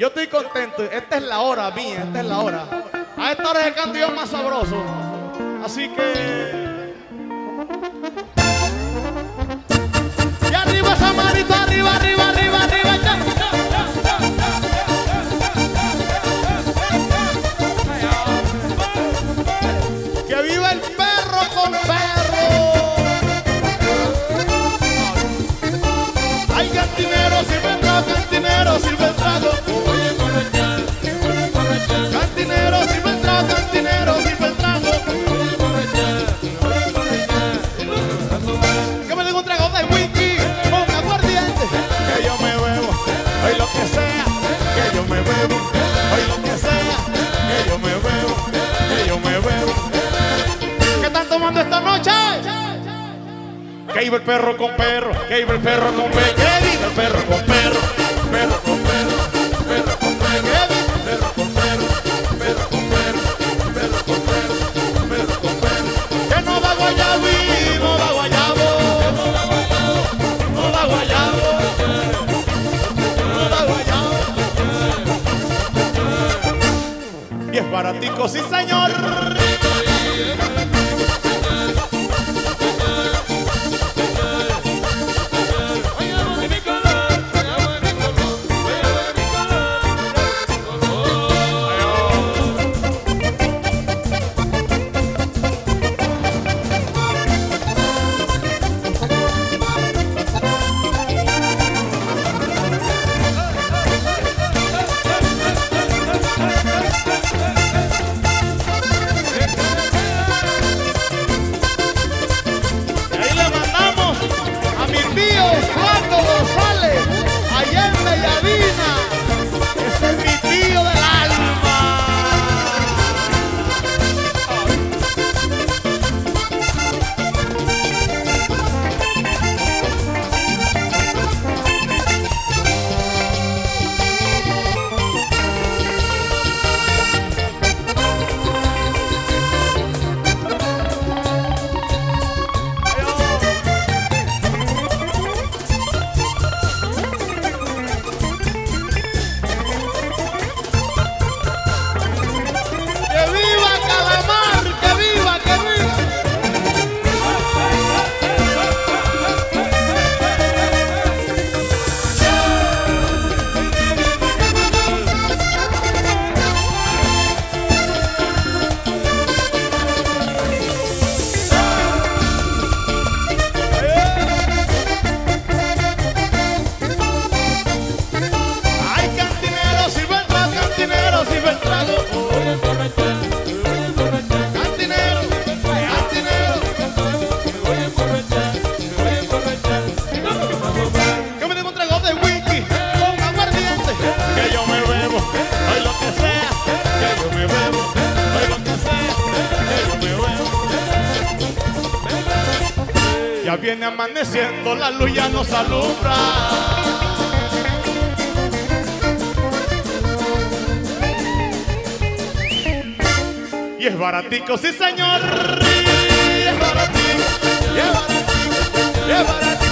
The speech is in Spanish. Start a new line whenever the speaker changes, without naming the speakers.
Yo estoy contento. Esta es la hora mía, esta es la hora. A esta hora es el canto más sabroso. Así que. Que iba el perro con perro, que iba el perro con perro, que viva el perro con perro, perro con perro, perro con perro, perro con perro, perro con perro, perro con perro, perro con perro. Que no va guayabí, no va guayabo, no va guayabo, no va guayabo. Y es baratico, sí señor. Ya viene amaneciendo, la luz ya nos alumbra. Y es baratico, sí señor. Y es baratico, y es baratico, y es baratico.